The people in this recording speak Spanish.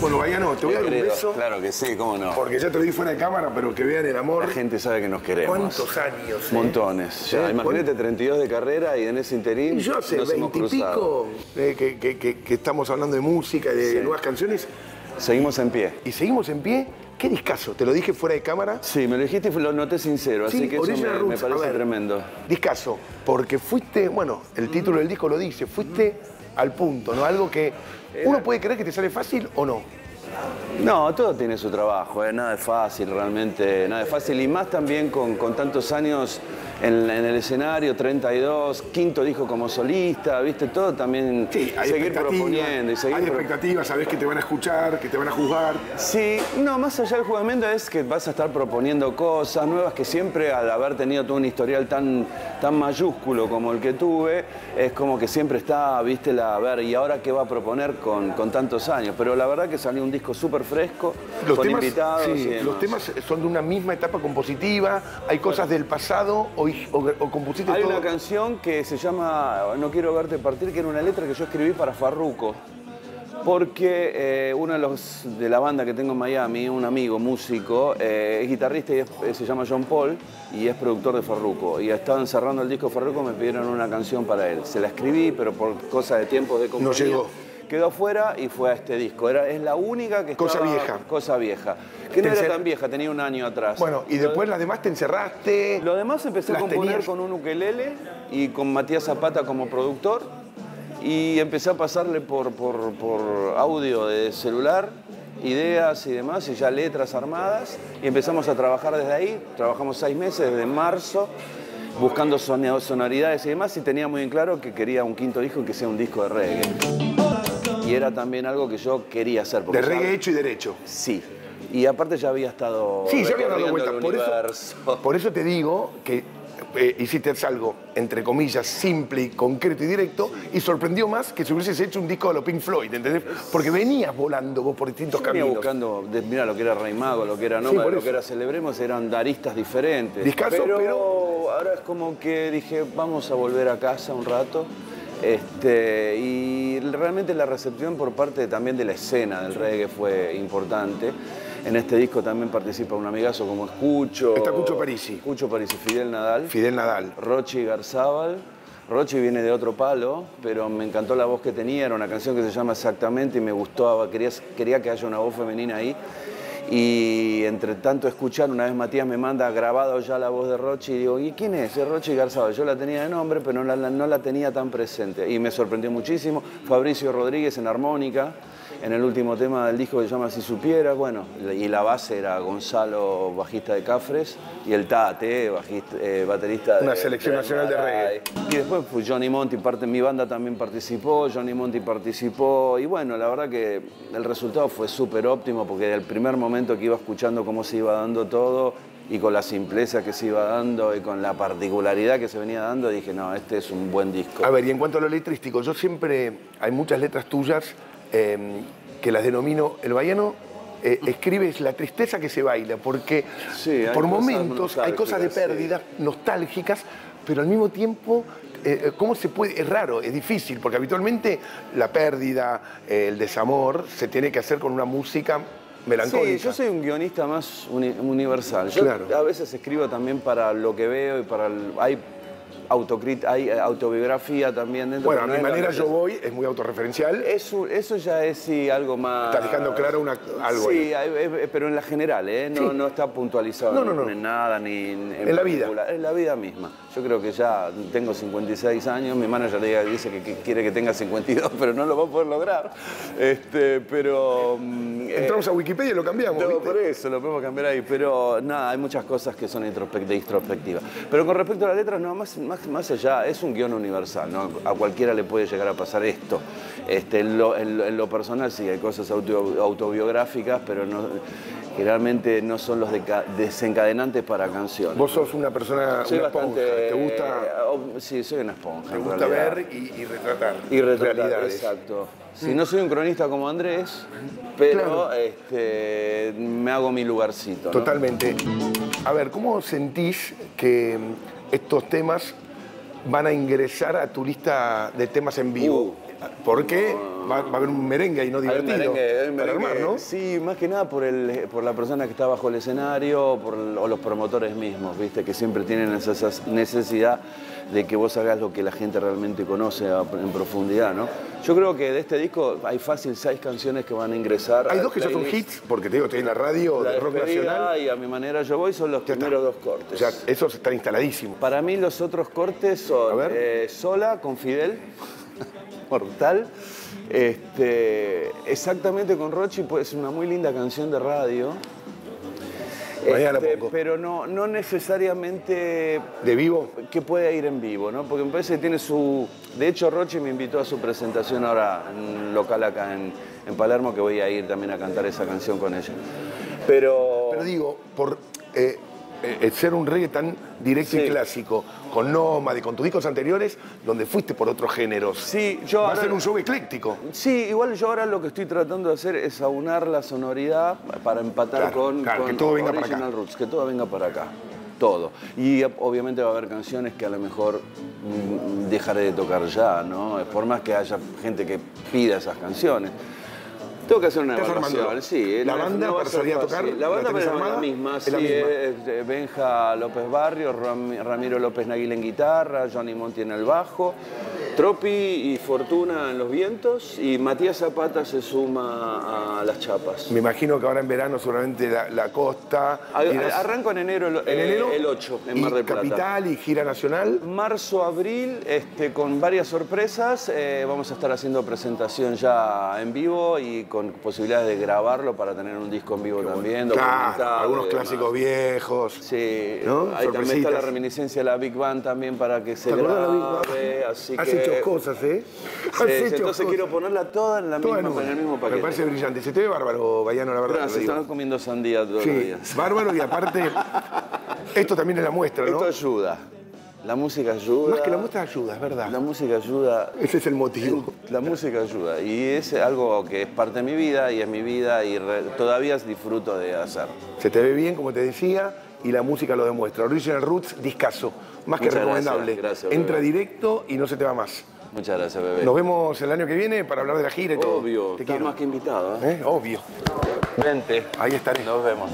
Bueno, Bayano, te voy a dar un beso. Claro que sí, cómo no. Porque ya te lo di fuera de cámara, pero que vean el amor. La gente sabe que nos queremos. ¿Cuántos años? eh? Montones. Ya, ¿Eh? imagínate 32 de carrera y en ese interín Y yo hace nos hemos cruzado. veintipico eh, que, que- que- que estamos hablando de música y de Sí. nuevas canciones Seguimos en pie. y seguimos en pie. ¿Qué discazo? Te lo dije fuera de cámara. Sí, me lo dijiste y lo noté sincero, así Sí, que eso me, parece ver, tremendo. Discazo, porque fuiste, bueno, el título del disco lo dice, fuiste al punto, ¿no? Algo que uno puede creer que te sale fácil o no. No, todo tiene su trabajo, ¿eh? nada es fácil realmente, nada es fácil. Y más también con, con tantos años en, en el escenario, 32, quinto disco como solista, ¿viste? Todo también Sí, hay seguir expectativas, proponiendo y seguir hay expectativas, sabes que te van a escuchar, que te van a juzgar. Sí, no, más allá del juzgamiento es que vas a estar proponiendo cosas nuevas que siempre al haber tenido todo un historial tan, tan mayúsculo como el que tuve, es como que siempre está, viste, la, a ver, ¿y ahora qué va a proponer con, con tantos años? Pero la verdad que salió un disco súper fresco, con invitados sí, y demás. los temas son de una misma etapa compositiva, hay cosas del pasado o, o- o compusiste Hay todo. una canción que se llama No quiero verte partir, que era una letra que yo escribí para Farruko. Porque eh, uno de los de la banda que tengo en Miami, un amigo músico, eh, es guitarrista y es- eh, se llama John Paul y es productor de Farruko. Y estaban cerrando el disco Farruko, me pidieron una canción para él. Se la escribí, pero por cosa de tiempos de compañía. llegó. Quedó afuera y fue a este disco. Era, es la única que Cosa estaba- vieja. Cosa vieja. Que no era encer- tan vieja, tenía un año atrás. Bueno, y después las demás te encerraste. Lo demás empecé a componer tenías- con un ukelele y con Matías Zapata como productor y empecé a pasarle por, por- por audio de celular ideas y demás y ya letras armadas y empezamos a trabajar desde ahí, trabajamos seis meses desde marzo buscando sonoridades y demás y tenía muy en claro que quería un quinto disco y que sea un disco de reggae. Y era también algo que yo quería hacer. porque De ya- reggae hecho y derecho. Sí. Y aparte ya había estado Sí, ya había dado vueltas. el Por eso, por eso te digo que eh, hiciste algo, entre comillas, simple y concreto y directo, y sorprendió más que si hubieses hecho un disco de los Pink Floyd, ¿entendés? Porque venías volando vos por distintos Yo venía caminos. buscando, mira lo que era Rey Mago, lo que era Sí, Nómada, por lo eso. que era Celebremos, eran aristas diferentes. Discazo, pero- ahora es como que dije, vamos a volver a casa un rato. Este, y realmente la recepción por parte también de la escena del reggae fue importante. En este disco también participa un amigazo como Escucho. Está Cucho Parisi. Cucho Parisi, Fidel Nadal. Fidel Nadal. Rochi Garzábal. Rochi viene de otro palo, pero me encantó la voz que tenía, era una canción que se llama Exactamente y me gustó, quería, quería que haya una voz femenina ahí. Y entre tanto escuchar, una vez Matías me manda grabado ya la voz de Rochi y digo, ¿y quién es? Es Rochi Garzábal. Yo la tenía de nombre, pero no la- no la tenía tan presente. Y me sorprendió muchísimo. Fabricio Rodríguez en armónica, en el último tema del disco que se llama Si Supiera, bueno, y la base era Gonzalo, bajista de Cafres, y el Tate, bajista, eh, baterista de... Una selección nacional de reggae. Y después fue Johnny Monty, parte, mi banda también participó, Johnny Monty participó, y bueno, la verdad que el resultado fue súper óptimo, porque del primer momento que iba escuchando cómo se iba dando todo, y con la simpleza que se iba dando, y con la particularidad que se venía dando, dije, no, este es un buen disco. A ver, y en cuanto a lo letrístico, yo siempre, hay muchas letras tuyas eh, que las denomino, el baiano eh, escribes la tristeza que se baila, porque Sí, por momentos hay cosas de nostálgicas, sí. pérdida, nostálgicas, pero al mismo tiempo, eh, eh, ¿cómo se puede? Es raro, es difícil, porque habitualmente la pérdida, eh, el desamor, se tiene que hacer con una música melancólica. Sí, yo soy un guionista más uni- universal. Yo Claro. a veces escribo también para lo que veo y para el- hay hay eh, autobiografía también dentro. Bueno, a mi no la- manera yo voy, es muy autorreferencial. Eso, eso ya es sí, algo más. Estás dejando claro una- algo Sí, pero en la general, ¿eh? No, Sí. no está puntualizado No, no, no. en nada, ni en, En la vida. En la vida misma. Yo creo que ya tengo 56 años, mi manager diga- dice que, quiere que tenga 52, pero no lo va a poder lograr. Este, pero. mm, eh, Entramos a Wikipedia y lo cambiamos, no, ¿viste? por eso, lo podemos cambiar ahí. Pero nada, hay muchas cosas que son introspec- de introspectiva. Pero con respecto a las letras, no, más, más, más allá, es un guion universal, ¿no? A cualquiera le puede llegar a pasar esto. Este, en, lo, en lo- en lo personal sí hay cosas auto- autobiográficas, pero no, generalmente no son los deca- desencadenantes para canciones. Vos sos una persona, soy una bastante. esponja, te gusta, eh, sí, soy una esponja. te en gusta realidad. ver y, y retratar Y retratar, realidades. exacto. Si no soy un cronista como Andrés, pero Claro. este, me hago mi lugarcito. ¿no? Totalmente. A ver, ¿cómo sentís que mm, estos temas van a ingresar a tu lista de temas en vivo? Uh, Porque va, va a haber un merengue ahí no Hay un divertido merengue, hay un para armar, ¿no? Sí, más que nada por, el, por la persona que está bajo el escenario por, o los promotores mismos, ¿viste? Que siempre tienen esa, necesidad de que vos hagas lo que la gente realmente conoce en profundidad, ¿no? Yo creo que de este disco hay fácil seis canciones que van a ingresar. Hay dos que ya son hits, porque te digo, estoy en la radio La de rock nacional. y a mi manera yo voy son los Ya está. primeros dos O cortes. sea, esos están instaladísimos. Para mí los otros cortes son eh, Sola con Fidel, Mortal. Este, exactamente con Rochi, pues una muy linda canción de radio. Este, pero no, no necesariamente ¿De vivo? que pueda ir en vivo, ¿no? Porque me parece que tiene su... De hecho, Rochi me invitó a su presentación ahora en un local acá en, en Palermo, que voy a ir también a cantar esa canción con ella. Pero... Pero digo, por eh, eh, eh, ser un reggae tan directo y clásico, con Nómade, con tus discos anteriores, donde fuiste por otros géneros. Sí, yo Va a ser un show ecléctico. Sí, igual yo ahora lo que estoy tratando de hacer es aunar la sonoridad para empatar Claro, con, claro, con que todo venga para Original acá. Roots, que todo venga para acá. Todo. Y obviamente va a haber canciones que a lo mejor mm, dejaré de tocar ya, ¿no? Por más que haya gente que pida esas canciones. Tengo que hacer una ¿Estás evaluación, sí. la no- banda no a para ser salir a fácil. tocar? La ¿La banda la armada? misma, Es sí. la misma. es- es Benja López Barrio, Ram- Ramiro López Naguil en guitarra, Johnny Monti en el bajo, Tropi y Fortuna en los vientos y Matías Zapata se suma a las chapas. Me imagino que ahora en verano seguramente la, la costa. A- Arranco en enero, el, en enero. eh, el 8 en Mar del Plata. Capital y gira nacional. Marzo, abril, este, con varias sorpresas, eh, vamos a estar haciendo presentación ya en vivo y con posibilidades de grabarlo para tener un disco en vivo también. Claro, algunos clásicos viejos. Sí, ¿No? ahí también está la reminiscencia de la Big Band también para que se grabe, así que... hecho cosas, ¿eh? Has hecho entonces cosas. quiero ponerla toda en, la Toda misma, en el mismo Me paquete. parece brillante. Se te ve bárbaro, Bayano, la verdad. Gracias, digo. están comiendo sandía todos los Sí, días. bárbaro y aparte, esto también es la muestra, ¿no? Esto ayuda. La música ayuda. Más que la muestra ayuda, es verdad. La música ayuda. Ese es el motivo. La música ayuda. Y es algo que es parte de mi vida y es mi vida y re- todavía disfruto de hacer. Se te ve bien, como te decía, y la música lo demuestra. Original Roots, discaso. Más que recomendable. gracias, gracias, Entra directo y no se te va más. Muchas gracias, bebé. Nos vemos el año que viene para hablar de la gira y todo. Obvio, Te estás quiero. más que invitado. ¿eh? ¿Eh? Obvio. Vente. Ahí estaré. Nos vemos.